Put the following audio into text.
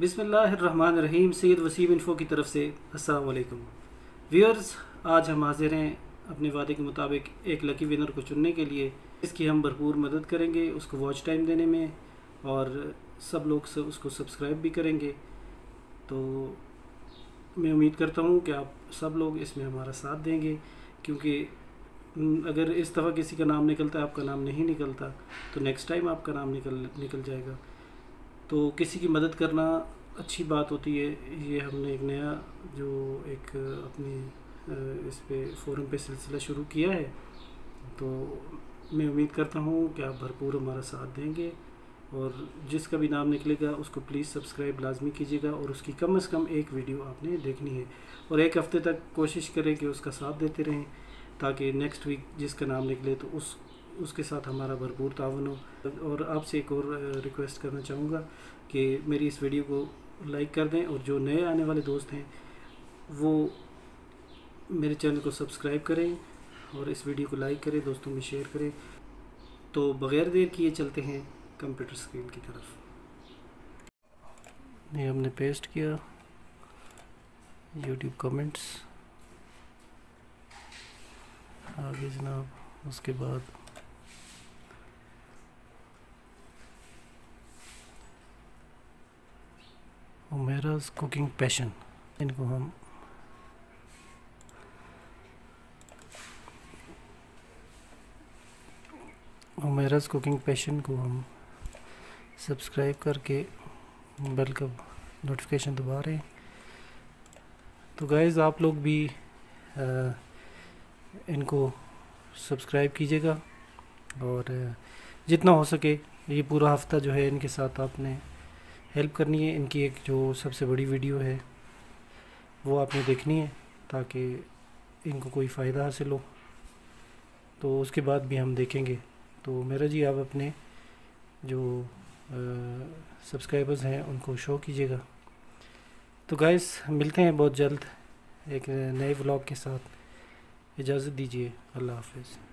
बिसमीम सैद वसीम इन्फ़ो की तरफ़ से अस्सलाम वालेकुम व्यूअर्स, आज हम हाजिर हैं अपने वादे के मुताबिक एक लकी विनर को चुनने के लिए। इसकी हम भरपूर मदद करेंगे उसको वॉच टाइम देने में और सब लोग सब उसको सब्सक्राइब भी करेंगे। तो मैं उम्मीद करता हूँ कि आप सब लोग इसमें हमारा साथ देंगे, क्योंकि अगर इस दफ़ा किसी का नाम निकलता है, आपका नाम नहीं निकलता तो नेक्स्ट टाइम आपका नाम निकल निकल जाएगा। तो किसी की मदद करना अच्छी बात होती है। ये हमने एक नया जो एक अपनी इस पे, फोरम पे सिलसिला शुरू किया है। तो मैं उम्मीद करता हूँ कि आप भरपूर हमारा साथ देंगे और जिसका भी नाम निकलेगा, उसको प्लीज़ सब्सक्राइब लाजमी कीजिएगा और उसकी कम से कम एक वीडियो आपने देखनी है। और एक हफ़्ते तक कोशिश करें कि उसका साथ देते रहें ताकि नेक्स्ट वीक जिसका नाम निकले तो उस उसके साथ हमारा भरपूर तावन हो। और आपसे एक और रिक्वेस्ट करना चाहूँगा कि मेरी इस वीडियो को लाइक कर दें और जो नए आने वाले दोस्त हैं, वो मेरे चैनल को सब्सक्राइब करें और इस वीडियो को लाइक करें, दोस्तों में शेयर करें। तो बग़ैर देर किए चलते हैं कंप्यूटर स्क्रीन की तरफ़। ये हमने पेस्ट किया। यूट्यूब कमेंट्स आगे जनाब, उसके बाद उमेराज कुकिंग पैशन इनको हम उमेराज कुकिंग पैशन को हम सब्सक्राइब करके बेल का नोटिफिकेशन दबा रहे हैं। तो गाइज़ आप लोग भी आ, इनको सब्सक्राइब कीजिएगा और जितना हो सके ये पूरा हफ़्ता जो है इनके साथ आपने हेल्प करनी है। इनकी एक जो सबसे बड़ी वीडियो है, वो आपने देखनी है ताकि इनको कोई फ़ायदा हासिल हो। तो उसके बाद भी हम देखेंगे। तो मेरा जी, आप अपने जो सब्सक्राइबर्स हैं, उनको शो कीजिएगा। तो गाइस मिलते हैं बहुत जल्द। एक नए व्लॉग के साथ। इजाज़त दीजिए। अल्लाह हाफिज़।